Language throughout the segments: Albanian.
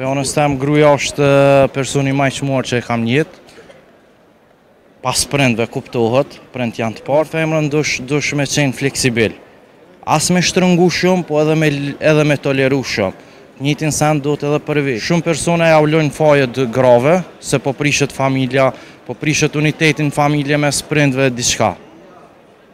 Pej anës tem, gruja është personi ma i çmuar që e kam njët, pas prindve kuptohet, prindt janë të parë, femrën dush, dush me qenë fleksibil. As me shtrëngu shumë, po edhe me, edhe me toleru shumë. Njëtin sen duhet edhe për vete. Shumë persona ia lojnë fajet grave, se po prishet familja, po prishet uniteti n'familje mes prindve e diçka.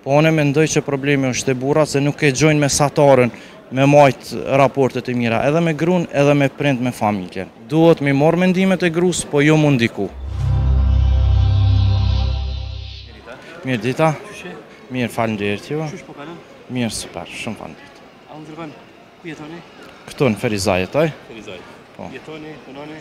Po unë mendoj që problemi është te burrat se nuk e gjejnë mesataren me majt raporte të mira edhe me grunë edhe me prind me familjen. Duhet mi marrë mendimet e grusë, po jo mu ndiku. Mirë dita. Mirë, faleminderit, ju. Qysh po kalon? Mirë, super, shumë faleminderit. A më tregon, ku jetoni? Këtu në Ferizaj jetoj. Ferizaj. Po. Jetoni, punoni?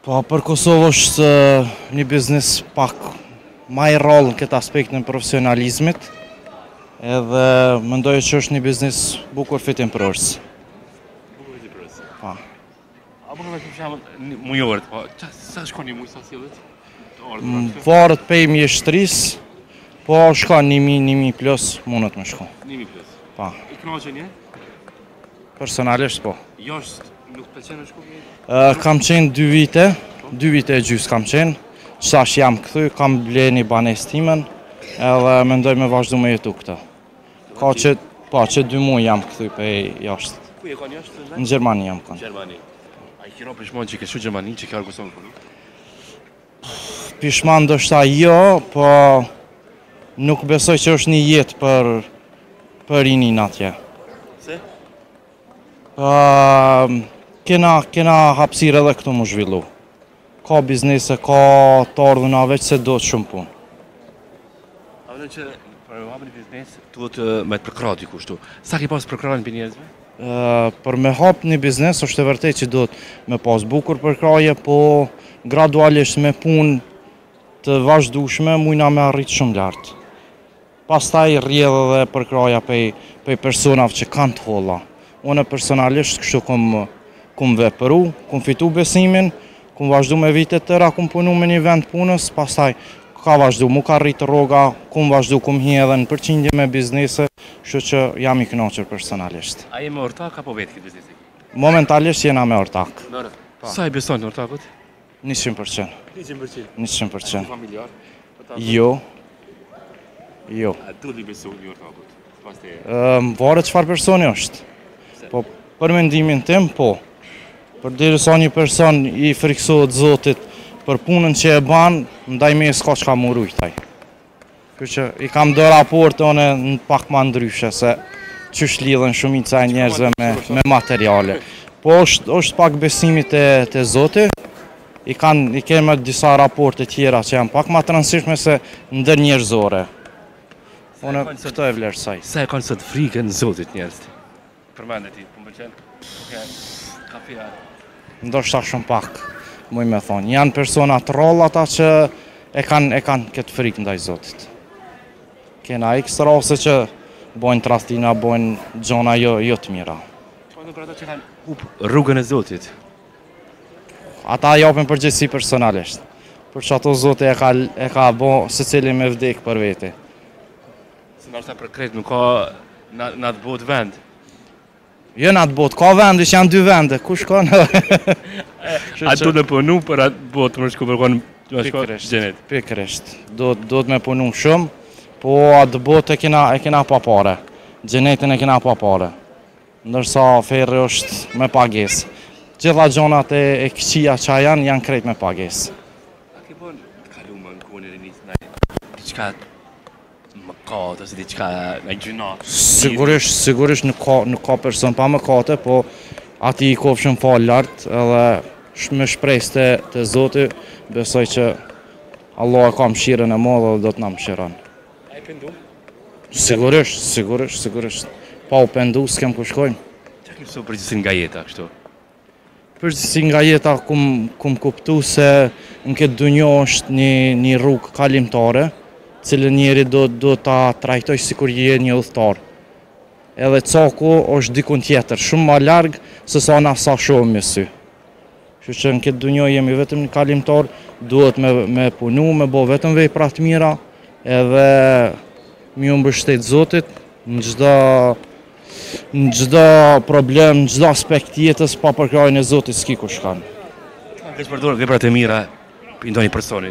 Po për Kosovë është një biznes pak ma i rrallë në këtë aspekt të profesionalizmit, edhe mendoj që është një biznes bukur fitimprurës. Bukur fitimprurës. Pa. Po. A më në shumë shumë shumë mujorët, pa, po, sa shko në muj sa sillet? Mm, varet pej mjeshtrisë, po shkon një mijë, një mijë plus, mundet me shko. Një mijë plus? Pa. Po. I kënaqun je? Personalisht po. Jo, nuk të pëlqen në Shkupi? Kam qenë dy vite, dy vite e gjysë kam qenë, qetash jam kthy, kam ble një banes timen, edhe mendoj me vazhdu me jetu këtu. Ka që, pa, po, që dy muj jam kthy prej jashtë. Ku je kanë jashtë? Në Gjermani jam kanë. Gjermani. A ki ra pishman që e ke lëshu Gjermaninë, që i kërë Kosovë për nuk? Pishman ndoshta jo, po nuk besoj që është një jetë për për rinin atje. Se? Pa, kena, kena hapsirë edhe këtu mu zhvillu. Ka biznese, ka të ardhuna veç se duhet shumë punë. A thonë që për me hapë ni biznes, duhet me të përkrah dikush këtu. Sa ki pas përkrahje prej njerëzve? Për me hap një biznes është e vërtetë që duhet me pas bukur përkrahje, po gradualisht me punë të vazhdueshme mujna me arrit shumë lart. Pastaj rrjedh edhe përkrahja prej prej personave që kanë të holla. Unë personalisht kështu kum kum vepru, kum fitu besimin, Kam vazhdu me vite tëra, kam punu me një vend punës, pastaj ka vazhdu, mu ka rritë roga, kam vazhdu, kam hi edhe në përqindje me biznese, kshtu që jam i kënaqur personalisht. A je me ortak apo vetë qit biznes e ki? Momentalisht jena me ortak. Me ortak. Po. Sa i beson ortakut? 100%. 100%. 100%. Familjar? Jo. Jo. A duhet mi besu një ortakut? Mvaret çfarë personi është. Po për mendimin tim, po. Përderisa një person i friksohet Zotit për punën që e banë, ndaj meje s'ka çka mundet ai. Kështu që i kam do raporte unë pak ma ndryshe, se qysh lidhen shumica e njerëzve me, me materiale. Po është, është pak besimi te, te Zoti, i kanë, i kemë disa raporte tjera që janë pak ma t'rëndsishme, ndërnjerëzore. Unë këto e vlerësoj. Sa e kanë sot frikën e Zotit njerëzit? Për mendim ti, po pëlqen. Okej. Kafia. Ndoshta shumë pak. Muj me thonë, janë persona të rrallë ata që e kanë e kanë këtë frikë ndaj Zotit. Kena iks raste që bojnë tradhtina, bojnë gjona jo jo të mira. Po nuk ata që kanë hup rrugën e Zotit. Ata japin përgjegjësi personalisht. Për qato Zoti e ka e ka bo secili me vdek për vete. Se ndoshta për krejt nuk ka në në atë botë vend. Jo në atë botë, ka vend, që janë dy vende, ku shkon? A dohet punu për atë botë, me shku për me shku n'xhenet? Pikërisht, do, dohet me punu shumë, po atë botë e kena, e kena pa pare, xhenetin e kena pa pare. Ndërsa ferri është me pagesë. Gjitha gjonat e këqia që janë, janë krejt me pagesë. A ke bo n'të kalumen ndonjë diçka mëkat, ose diçka n'gjynah? Sigurisht, sigurisht nuk ka, nuk ka person pa mëkate, po atij i kofshim falë lart edhe me shpresë te, te Zoti, besoj që Allah e ka mshirën e modhe dhe do të na mshiron. A je pendu? Sigurisht, sigurisht, sigurisht. Pa u pendu, s'kem ku shkojmë. Që kështë të përgjësin nga jeta, kështu? Përgjithsi nga jeta, kum kuptu se në këtë dunjo është një rrugë kalimtare, t'cilën njeri do ta trajtojë sikurse një udhtar. Edhe caku është dikun tjetër, shumë ma larg, sesa na sa shohim me sy. Kështu që në këtë dunjo jemi vetëm kalimtar, duhet me me punu, me bo vetëm vepra të mira, edhe me ju mbështet Zotit në çdo në çdo problem, në çdo aspekt t'jetës pa përkrahjen e Zotit s'ki ku shkon. T'i kanë përdorë veprat e mira ndonjë person?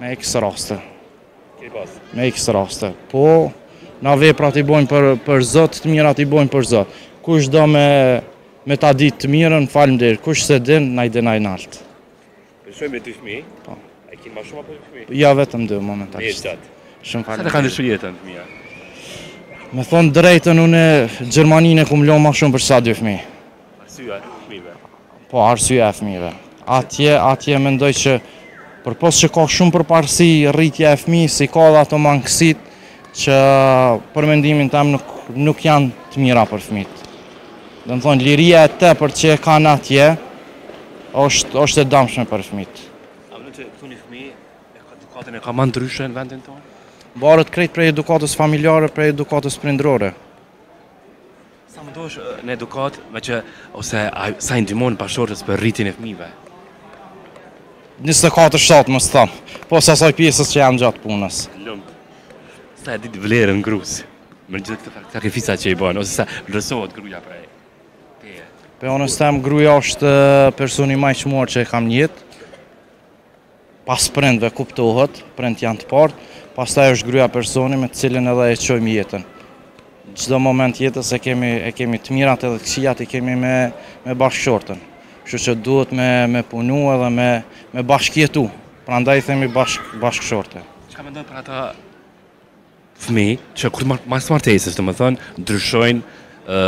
Me iks raste. Me iks raste. Po na veprat i bojmë për për Zot, të mirat i bojmë për Zot. Kush do me Me ta ditë të mirën, faleminderit. Kush s'e din, na e din ai nalt. Lëshoj me dy fëmi? Po. A i ki ma shumë apo dy fëmi? Jo, vetëm dy momentalisht. Një gjatë. Shumë falë. Sa ta kanë ndryshu jetën fmija? Me thonë t'drejtën, une Gjermaninë e kum lonë ma shumë për ata dy fëmi. Arsyja e fëmive? Po, arsyja e fëmive. Atje, atje mendoj që përpos që ka shumë përparësi rritja e fmijës i ka dhe ato mangësit që për mendimin tem nuk, nuk janë të mira për fmijt. Domethonë, liria e tepërt që e kanë atje, është, është e damshme për fmijt. A mendon që këtu një fëmi, edukatën e ka ma ndryshe në vendin tonë? Varet krejt prej edukatës familjare, prej edukatës prindrore. Sa mundohesh në edukatë, me qenë, ose sa i ndihmon bashkëshortes për rritjen e fmijve? 24 shtatë me thënë, pos asaj pjesës që jam gjatë punës. Të lumtë. Sa e di ti vlerën e grus, me gjithë ato sakrifica që i bënë, ose sa vlerësohet gruja prej? Prej anës teme, gruja është personi ma i çmuar që e kam n'jetë, Pas prindve kuptohet, prindt janë të parët, pastaj është gruja personi me të cilin edhe e çojmë jetën. Çdo moment t'jetës e kemi e kemi të mirat edhe të këqijat i kemi me me bashkëshortën. Kështu që duhet me me punu edhe me me bashkëjetu. Prandaj themi bashk bashkëshorte. Çka mendon për ata fëmijë që kur mas martesës, domethonë, ndryshojnë ë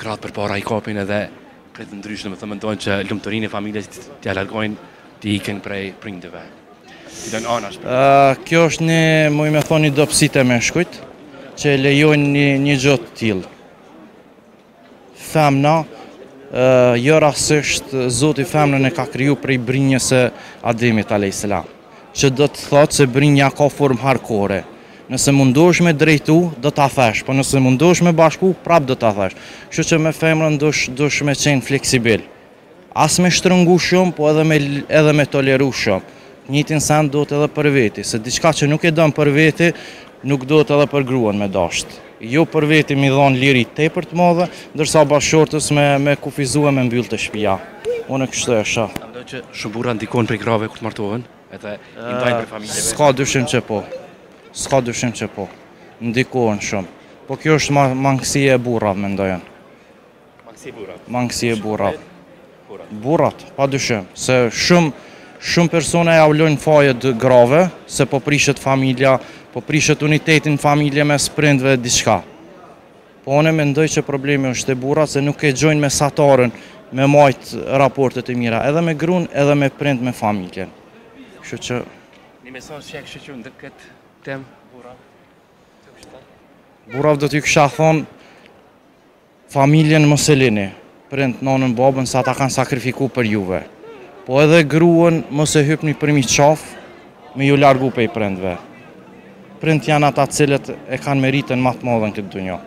gratë përpara i kapin edhe krejt ndryshe, domethonë mendojnë që lumturinë e familjes t'ia largojnë t'ikin prej prindëve. T'i lojn anash. Ë kjo është një, muj me thonë dobësi te meshkujt që lejojnë një një gjë të tillë. Femna, Jo rastësisht Zoti femnën e ka kriju prej brinjës së Ademit a.s. Që do të thotë se brinja ka formë harkore. Nëse mundohesh me e drejtu, do ta thesh, po nëse mundohesh me bashku, prapë do ta thesh. Kështu që me femrën duhesh duhesh me qenë fleksibil. As me shtrëngu shumë, po edhe me edhe me toleru shumë. Njëtin send duhet edhe për veti, se diçka që nuk e don për veti, nuk duhet edhe për gruan me dashtë. Jo për veti me i dhonë liri tepër të madhe, ndërsa bashkëshortës me, me kufizu e me mbyllë te shpia. Unë kështu e shoh. Mendon që shumë burra ndikohen prej grave kur të martohen, edhe i ndajnë prej familjeve? S'ka dyshim që po. S'ka dyshim që po. Ndikohen shumë. Po kjo është ma, mangësi e burrave, mendoj unë. Mangësi e burrave. Mangësi e burrave. Burrat, pa dyshim, se shumë shumë persona ja u lojnë fajet grave, se po prishet familja, po prishet uniteti n'familje mes prindve, diçka. Po unë mendoj që problemi është te burrat, se nuk e gjojnë mesataren, me majtë raportet e mira, edhe me grun, edhe me prind, me familjen. Kështu që... Një mesazh që e kishe për këtë temë, burrat? Burrave do t'ju kësha thonë, Familjen mos e lini, prind nënën babën se ata kanë sakrifiku për juve. Po edhe gruën mos e hypni për mi qaf me ju largu pej prindve. Prind janë ata cilët e kanë meritën ma të madhe në këtë dunja.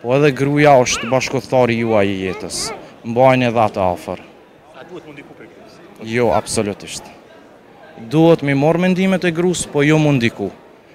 Po edhe gruja është bashkudhtari juaj i jetës. Mbajni edhe atë afër. A duhet mu ndiku prej grus? Jo, absolutisht. Duhet mi marr mendimet e grus, po jo mu ndiku.